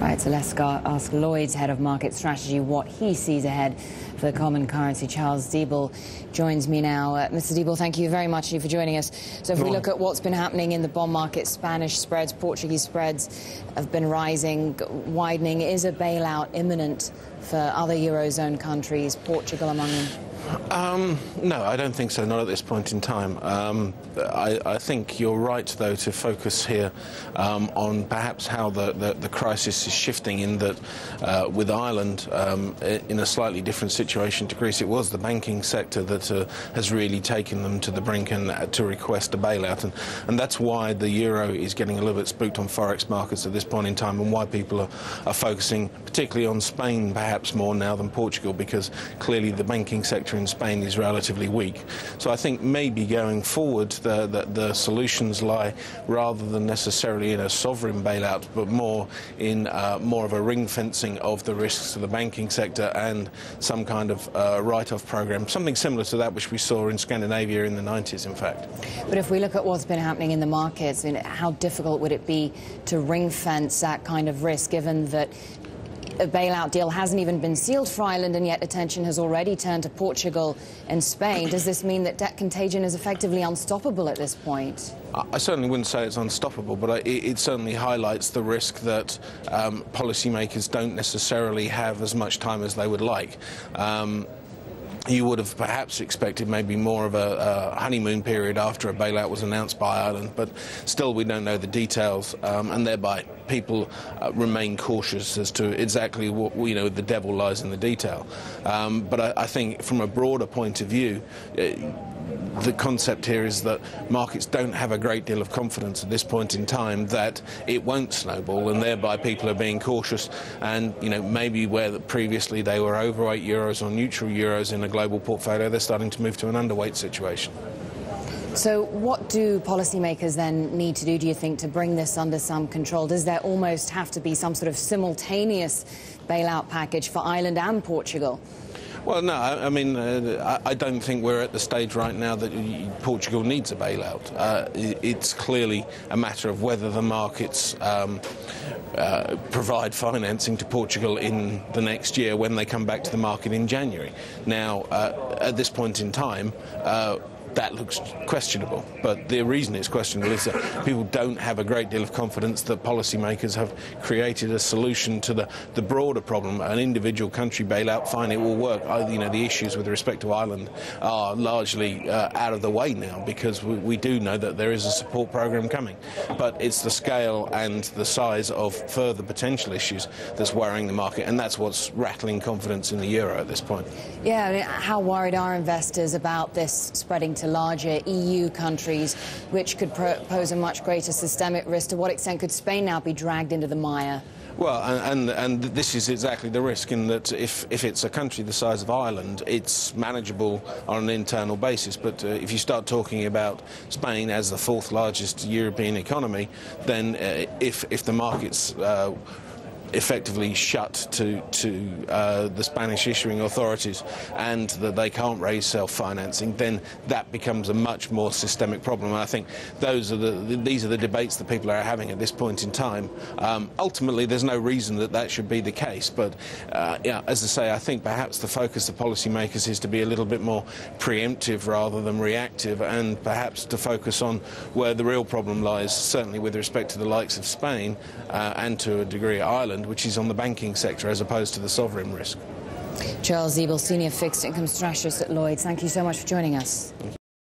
Right, so let's ask Lloyd's head of market strategy what he sees ahead for the common currency. Charles Diebel joins me now. Uh, Mr. Diebel, thank you very much for joining us. So if we look at what's been happening in the bond market, Spanish spreads, Portuguese spreads have been rising, widening. Is a bailout imminent for other Eurozone countries, Portugal among them? Um, no, I don't think so, not at this point in time. Um, I, I, think you're right, though, to focus here um, on perhaps how the, the, the, crisis is shifting in that uh, with Ireland um, in a slightly different situation to Greece, it was the banking sector that uh, has really taken them to the brink and uh, to request a bailout. And, and that's why the euro is getting a little bit spooked on forex markets at this point in time and why people are, are focusing particularly on Spain perhaps more now than Portugal because clearly the banking sector in Spain is relatively weak. So I think maybe going forward the, the, the solutions lie rather than necessarily in a sovereign bailout, but more in uh, more of a ring fencing of the risks to the banking sector and some kind of uh, write-off program, something similar to that which we saw in Scandinavia in the 90s, in fact. But if we look at what's been happening in the markets, I mean, how difficult would it be to ring fence that kind of risk, given that a bailout deal hasn't even been sealed for Ireland, and yet attention has already turned to Portugal and Spain. Does this mean that debt contagion is effectively unstoppable at this point? I certainly wouldn't say it's unstoppable, but it, it certainly highlights the risk that um, policymakers don't necessarily have as much time as they would like. Um, you would have perhaps expected maybe more of a, a, honeymoon period after a bailout was announced by Ireland, but still we don't know the details, um, and thereby people uh, remain cautious as to exactly what you know the devil lies in the detail. Um, but I, I, think from a broader point of view. Uh, the concept here is that markets don't have a great deal of confidence at this point in time that it won't snowball, and thereby people are being cautious. And you know, maybe where previously they were overweight euros or neutral euros in a global portfolio, they're starting to move to an underweight situation. So, what do policymakers then need to do, do you think, to bring this under some control? Does there almost have to be some sort of simultaneous bailout package for Ireland and Portugal? Well, no, I mean, uh, I don't think we're at the stage right now that Portugal needs a bailout. Uh, it's clearly a matter of whether the markets um, uh, provide financing to Portugal in the next year when they come back to the market in January. Now, uh, at this point in time, uh, that looks questionable. But the reason it's questionable is that people don't have a great deal of confidence that policymakers have created a solution to the, the broader problem. An individual country bailout, fine, it will work. I, you know, the issues with respect to Ireland are largely uh, out of the way now because we, we do know that there is a support program coming. But it's the scale and the size of further potential issues that's worrying the market, and that's what's rattling confidence in the euro at this point. Yeah, I mean, how worried are investors about this spreading to larger EU countries, which could pose a much greater systemic risk. To what extent could Spain now be dragged into the mire? Well, and, and, and, this is exactly the risk in that if, if it's a country the size of Ireland, it's manageable on an internal basis. But uh, if you start talking about Spain as the fourth largest European economy, then uh, if, if the markets uh, effectively shut to, to uh, the Spanish issuing authorities and that they can't raise self-financing, then that becomes a much more systemic problem. And I think those are the, these are the debates that people are having at this point in time. Um, ultimately, there's no reason that that should be the case. But uh, yeah, as I say, I think perhaps the focus of policymakers is to be a little bit more preemptive rather than reactive and perhaps to focus on where the real problem lies, certainly with respect to the likes of Spain uh, and to a degree Ireland Ireland, which is on the banking sector as opposed to the sovereign risk. Charles Diebel, Senior Fixed Income Strategist at Lloyds, thank you so much for joining us.